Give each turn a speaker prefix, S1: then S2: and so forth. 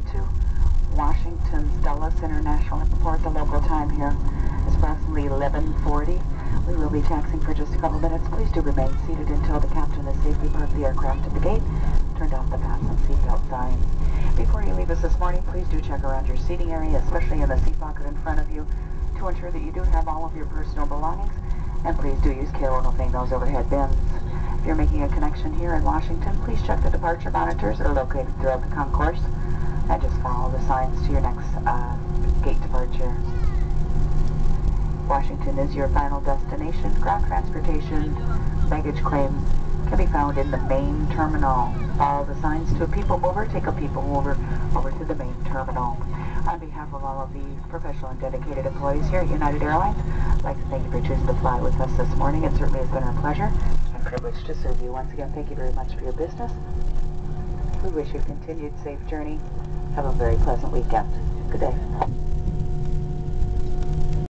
S1: to Washington's Dulles International Airport. The local time here is approximately 1140. We will be taxiing for just a couple minutes. Please do remain seated until the captain has safely parked the aircraft at the gate, turned off the fasten seatbelt sign. Before you leave us this morning, please do check around your seating area, especially in the seat pocket in front of you, to ensure that you do have all of your personal belongings. And please do use care when opening those overhead bins. If you're making a connection here in Washington, please check the departure monitors that are located throughout the concourse and just follow the signs to your next uh, gate departure. Washington is your final destination. Ground transportation, baggage claim can be found in the main terminal. Follow the signs to a people mover. Take a people mover over to the main terminal. On behalf of all of the professional and dedicated employees here at United Airlines, I'd like to thank you for choosing to fly with us this morning. It certainly has been our pleasure privilege to serve you. Once again, thank you very much for your business. We wish you a continued safe journey. Have a very pleasant weekend. Good day.